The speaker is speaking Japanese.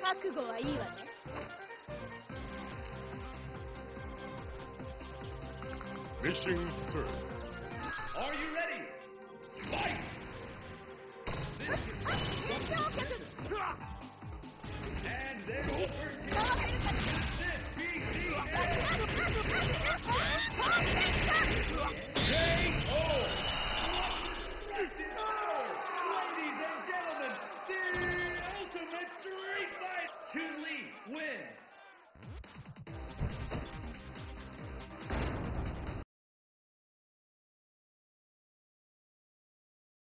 覚悟はいいわね。Mission